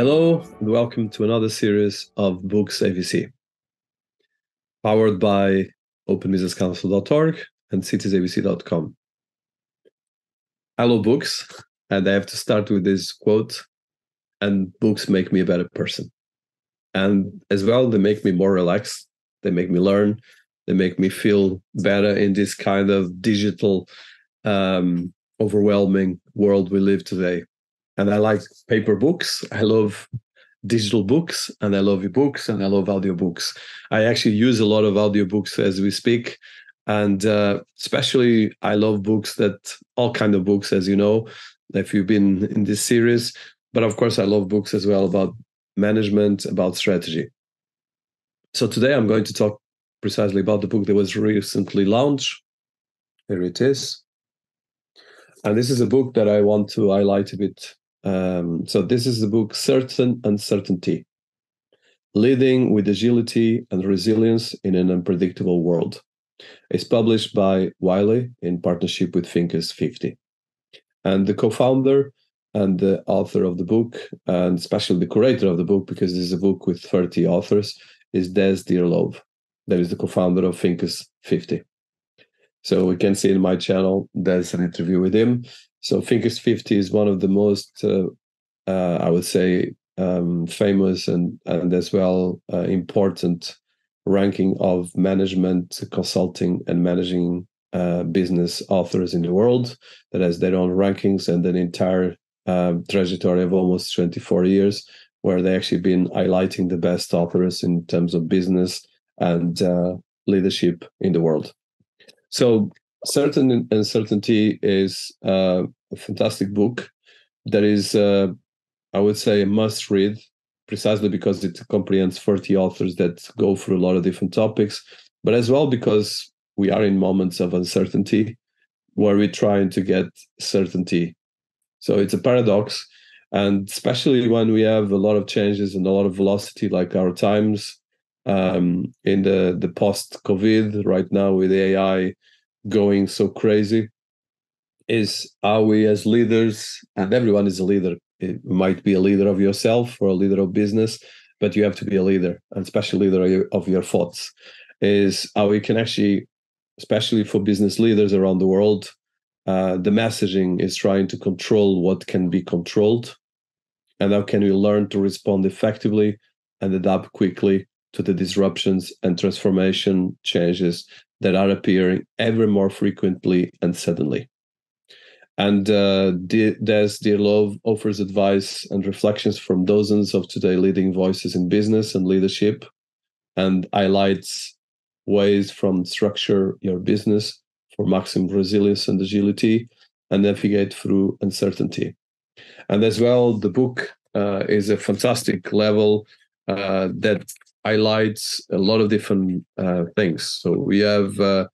Hello, and welcome to another series of Books ABC, powered by openbusinesscouncil.org and citiesabc.com. I love books, and I have to start with this quote and books make me a better person. And as well, they make me more relaxed, they make me learn, they make me feel better in this kind of digital, um, overwhelming world we live today and I like paper books. I love digital books and I love ebooks and I love audiobooks. I actually use a lot of audiobooks as we speak. And uh, especially I love books that all kind of books, as you know, if you've been in this series. But of course, I love books as well about management, about strategy. So today I'm going to talk precisely about the book that was recently launched. Here it is. And this is a book that I want to highlight a bit um, so this is the book Certain Uncertainty Leading with Agility and Resilience in an Unpredictable World. It's published by Wiley in partnership with Thinkers 50. And the co founder and the author of the book, and especially the curator of the book, because this is a book with 30 authors, is Des Dearlove. That is the co founder of Thinkers 50. So we can see in my channel, there's an interview with him. So Thinkers 50 is one of the most, uh, uh, I would say, um, famous and and as well uh, important ranking of management consulting and managing uh, business authors in the world that has their own rankings and an entire um, trajectory of almost 24 years where they actually been highlighting the best authors in terms of business and uh, leadership in the world. So Certain Uncertainty is uh, a fantastic book that is, uh, I would say, a must read precisely because it comprehends 30 authors that go through a lot of different topics, but as well because we are in moments of uncertainty where we're trying to get certainty. So it's a paradox. And especially when we have a lot of changes and a lot of velocity, like our times um, in the, the post COVID, right now with AI going so crazy is are we as leaders and everyone is a leader. It might be a leader of yourself or a leader of business but you have to be a leader and especially leader of your, thoughts. Is how we can actually especially for business leaders around the world uh, the messaging is trying to control what can be controlled and how can we learn to respond effectively and adapt quickly to the disruptions and transformation changes that are appearing ever more frequently and suddenly. And uh, Des Dearlove offers advice and reflections from dozens of today leading voices in business and leadership and highlights ways from structure your business for maximum resilience and agility and navigate through uncertainty. And as well, the book uh, is a fantastic level uh, that highlights a lot of different uh, things. So we have, uh,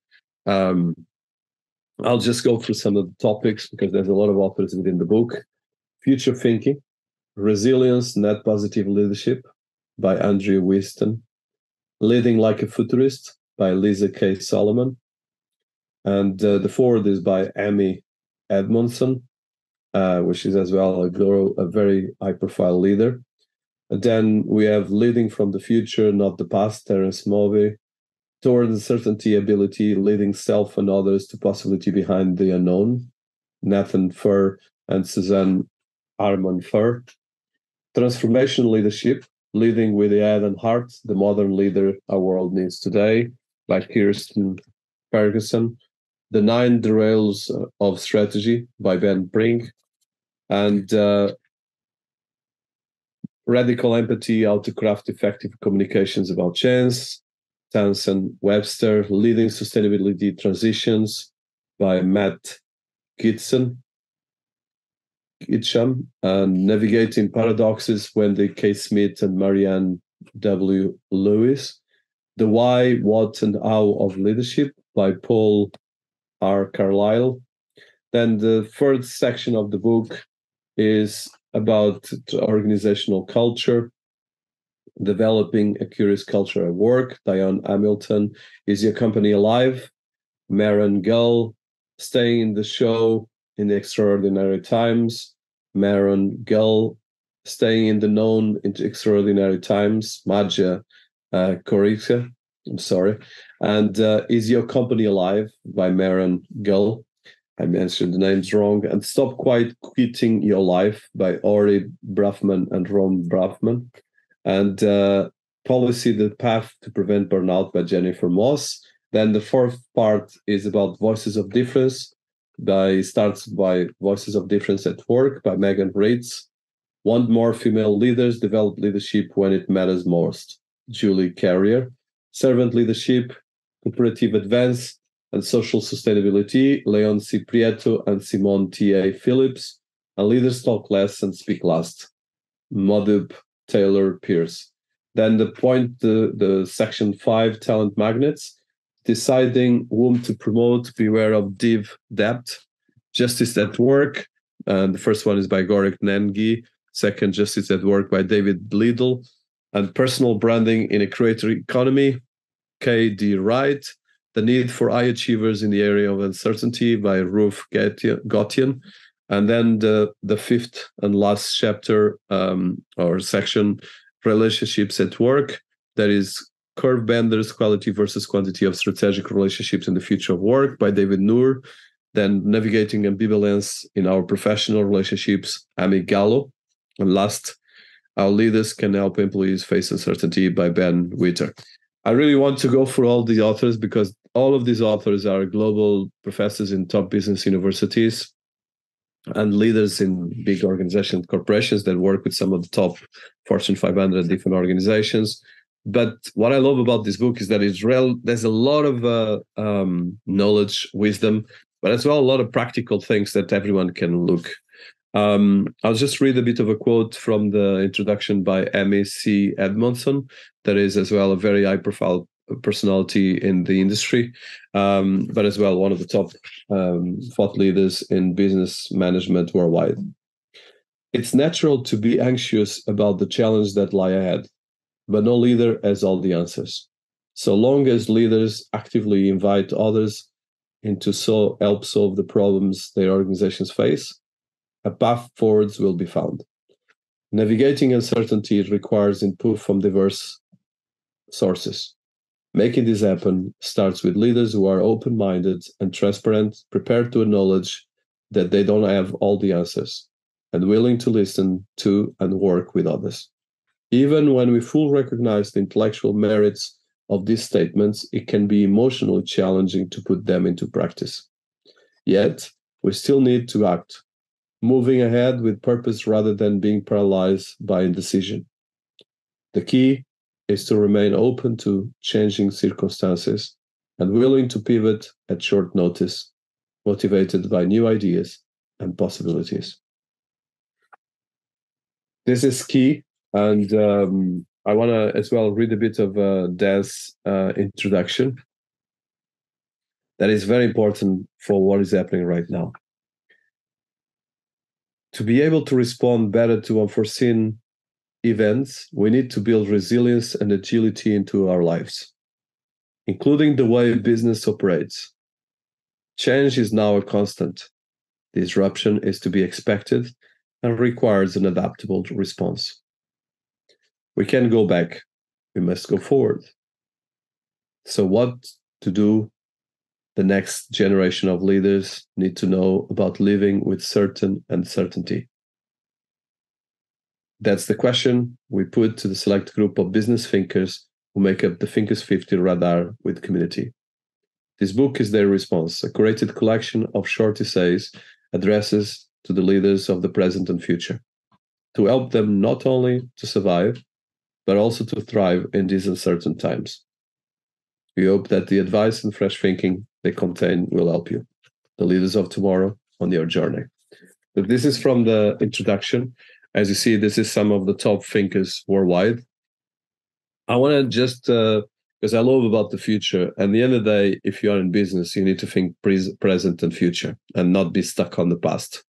um, I'll just go through some of the topics because there's a lot of authors within the book. Future Thinking, Resilience, Net Positive Leadership by Andrew Winston, Leading Like a Futurist by Lisa K. Solomon, and uh, the foreword is by Amy Edmondson, uh, which is as well a, girl, a very high profile leader. Then we have Leading from the Future, Not the Past, Terence Mowbray, Toward Uncertainty Ability, Leading Self and Others to Possibility Behind the Unknown, Nathan Furr and Suzanne Furr. Transformation Leadership, Leading with the Head and Heart, the modern leader our world needs today, by Kirstin Ferguson. The Nine Derails of Strategy by Ben Brink. And uh, Radical Empathy, How to Craft Effective Communications About Chance, Tamsen Webster, Leading Sustainability Transitions by Matt Kitson, Gitsham, and Navigating Paradoxes, when Wendy K. Smith and Marianne W. Lewis, The Why, What, and How of Leadership by Paul R. Carlile. Then the third section of the book is about organizational culture, developing a curious culture at work. Diane Hamilton, Is Your Company Alive? Mehran Gul, Staying in the Show in the Extraordinary Times. Mehran Gul, Staying in the Known in Extraordinary Times, Magia uh, I'm sorry, and uh, Is Your Company Alive by Mehran Gul. I mentioned the names wrong. And Stop Quite Quitting Your Life by Ori Brafman and Rom Brafman. And uh, Policy The Path to Prevent Burnout by Jennifer Moss. Then the fourth part is about Voices of Difference by starts by Voices of Difference at Work by Megan Ritz. Want more female leaders, develop leadership when it matters most. Julie Carrier. Servant Leadership, Cooperative Advance, and Social Sustainability, Leon C. Prieto and Simone T.A. Phillips, and Leaders Talk Less and Speak Last, Modupe Taylor Pearce. Then the point, the, the section five, talent magnets, deciding whom to promote, beware of div depth, justice at work. And the first one is by Gorick Nengi, second, Justice at Work by David Liddle, and personal branding in a creator economy, K.D. Wright, The Need for High Achievers in the Area of Uncertainty by Ruth Gotian. And then the, the fifth and last chapter um, or section, Relationships at Work, that is Curve Benders, Quality versus Quantity of Strategic Relationships in the Future of Work by David Nour. Then Navigating Ambivalence in Our Professional Relationships, Amy Gallo. And last, Our Leaders Can Help Employees Face Uncertainty by Ben Whitter. I really want to go for all the authors because all of these authors are global professors in top business universities and leaders in big organizations, corporations that work with some of the top Fortune 500 different organizations. But what I love about this book is that it's real. There's a lot of uh, um, knowledge, wisdom, but as well a lot of practical things that everyone can look um, I'll just read a bit of a quote from the introduction by Amy C. Edmondson, that is as well a very high profile personality in the industry, um, but as well one of the top um, thought leaders in business management worldwide. It's natural to be anxious about the challenge that lie ahead, but no leader has all the answers. So long as leaders actively invite others into so help solve the problems their organizations face, a path forwards will be found. Navigating uncertainty requires input from diverse sources. Making this happen starts with leaders who are open minded and transparent, prepared to acknowledge that they don't have all the answers, and willing to listen to and work with others. Even when we fully recognize the intellectual merits of these statements, it can be emotionally challenging to put them into practice. Yet, we still need to act moving ahead with purpose rather than being paralyzed by indecision. The key is to remain open to changing circumstances and willing to pivot at short notice, motivated by new ideas and possibilities. This is key, and um, I want to as well read a bit of uh, Des' uh, introduction. That is very important for what is happening right now to be able to respond better to unforeseen events, we need to build resilience and agility into our lives, including the way business operates. Change is now a constant. Disruption is to be expected and requires an adaptable response. We can't go back, we must go forward. So, what to do the next generation of leaders need to know about living with certain uncertainty. That's the question we put to the select group of business thinkers who make up the Thinkers 50 Radar with community. This book is their response, a curated collection of short essays, addresses to the leaders of the present and future, to help them not only to survive, but also to thrive in these uncertain times. We hope that the advice and fresh thinking they contain will help you, the leaders of tomorrow, on your journey. But this is from the introduction. As you see, this is some of the top thinkers worldwide. I want to just because uh, I love about the future. And the end of the day, if you are in business, you need to think pre- present and future, and not be stuck on the past.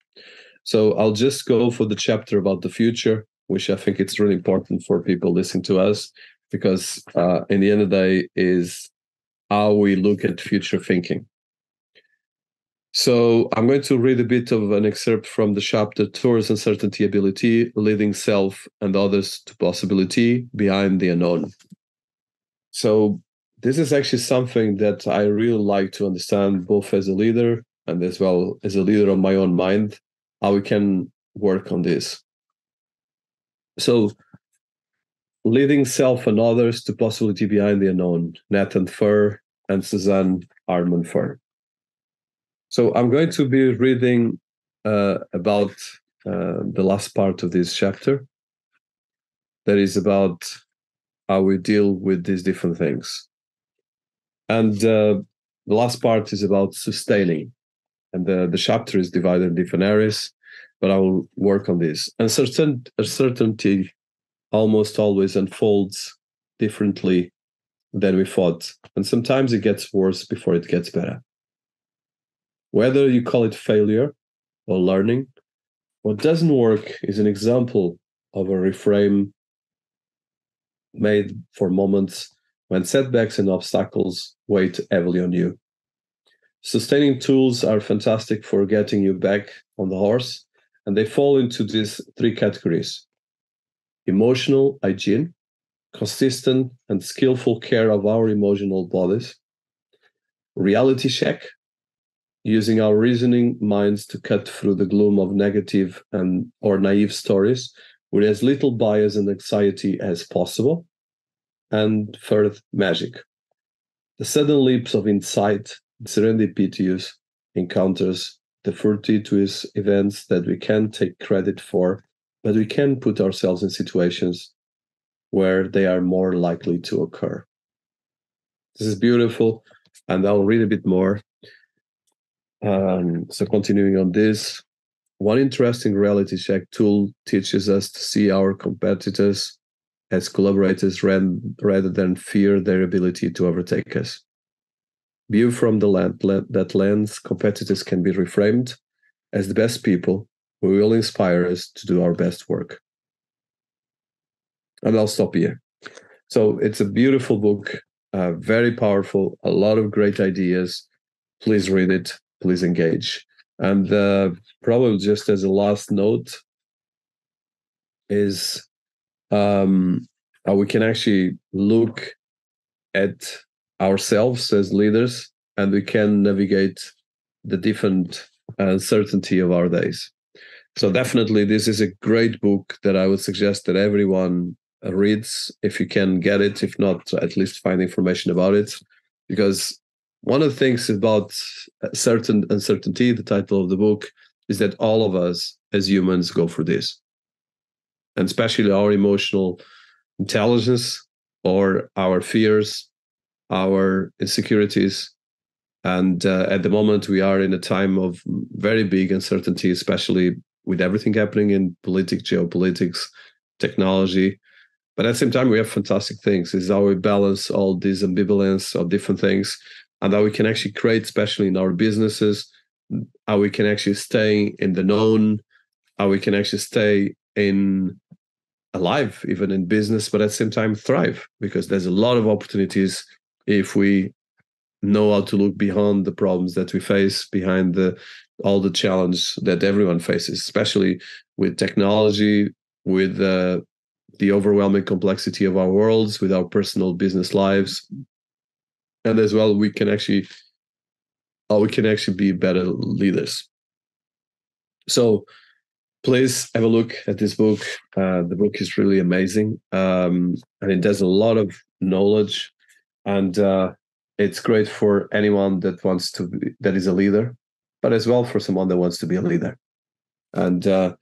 So I'll just go for the chapter about the future, which I think it's really important for people listening to us, because uh, in the end of the day, is how we look at future thinking. So I'm going to read a bit of an excerpt from the chapter Towards Uncertainty Ability, Leading Self and Others to Possibility Behind the Unknown. So this is actually something that I really like to understand both as a leader and as well as a leader of my own mind, how we can work on this. So leading self and others to possibility behind the unknown, Nathan Furr and Suzanne Harmon Furr. So I'm going to be reading uh, about uh, the last part of this chapter. That is about how we deal with these different things. And uh, the last part is about sustaining. And the, the chapter is divided in different areas, but I will work on this. And certain certainty almost always unfolds differently than we thought. And sometimes it gets worse before it gets better. Whether you call it failure or learning, what doesn't work is an example of a reframe made for moments when setbacks and obstacles weigh heavily on you. Sustaining tools are fantastic for getting you back on the horse, and they fall into these three categories emotional hygiene, consistent and skillful care of our emotional bodies, reality check, using our reasoning minds to cut through the gloom of negative and or naive stories with as little bias and anxiety as possible, and third, magic. The sudden leaps of insight, serendipitous encounters, the fortuitous events that we can't take credit for, but we can put ourselves in situations where they are more likely to occur. This is beautiful, and I'll read a bit more. Um, so, continuing on this, one interesting reality check tool teaches us to see our competitors as collaborators rather than fear their ability to overtake us. Viewed from the land, that lens, competitors can be reframed as the best people who will inspire us to do our best work. And I'll stop here. So it's a beautiful book, uh, very powerful, a lot of great ideas. Please read it, please engage. And uh, probably just as a last note is um, how we can actually look at ourselves as leaders and we can navigate the different uncertainty of our days. So definitely, this is a great book that I would suggest that everyone reads if you can get it. If not, at least find information about it, because one of the things about certain uncertainty, the title of the book, is that all of us as humans go through this and especially our emotional intelligence or our fears, our insecurities. And uh, at the moment, we are in a time of very big uncertainty, especially with everything happening in politics, geopolitics, technology. But at the same time, we have fantastic things. Is how we balance all these ambivalence of different things, and that we can actually create, especially in our businesses, how we can actually stay in the known, how we can actually stay in alive even in business but at the same time thrive because there's a lot of opportunities if we know how to look beyond the problems that we face behind the all the challenge that everyone faces especially with technology with uh, the overwhelming complexity of our worlds with our personal business lives and as well we can actually how we can actually be better leaders. So please have a look at this book. Uh, the book is really amazing, um, and it does a lot of knowledge, and uh, it's great for anyone that wants to be, that is a leader, but as well for someone that wants to be a leader, and uh,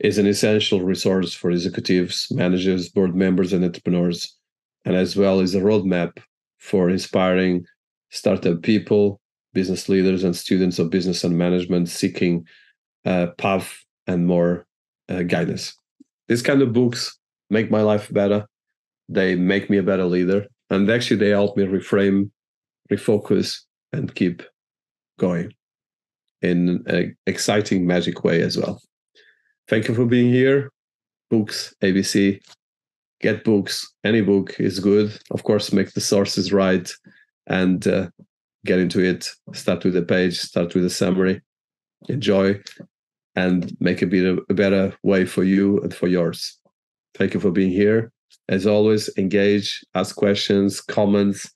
is an essential resource for executives, managers, board members, and entrepreneurs, and as well is a roadmap for inspiring startup people, business leaders, and students of business and management seeking a path and more uh, guidance. These kind of books make my life better. They make me a better leader, and actually they help me reframe, refocus, and keep going in an exciting, magic way as well. Thank you for being here. Books, ABC, get books. Any book is good. Of course, make the sources right and uh, get into it. Start with the page, start with the summary, enjoy, and make a bit a better way for you and for yours. Thank you for being here. As always, engage, ask questions, comments.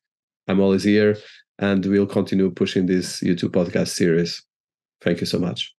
I'm always here, and we'll continue pushing this YouTube podcast series. Thank you so much.